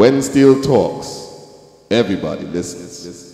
When Steel talks, everybody listens.